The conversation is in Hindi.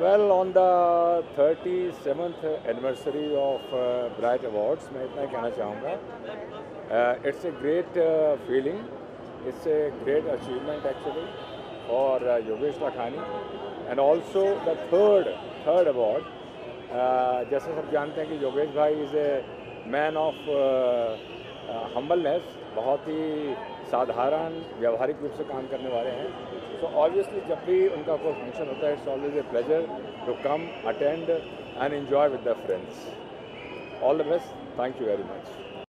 Well on the thirty seventh anniversary of Bright Awards मैं इतना कहना चाहूँगा। It's a great feeling it's a great achievement actually और Yogesh Lakhani and also the third third award जैसे सब जानते हैं कि योगेश भाई is a man of humbleness बहुत ही साधारण, व्यवहारिक रूप से काम करने वाले हैं। सो ऑब्वियसली जब भी उनका कोई फ़ंक्शन होता है it's always a pleasure to come attend and enjoy with the friends all the best thank you very much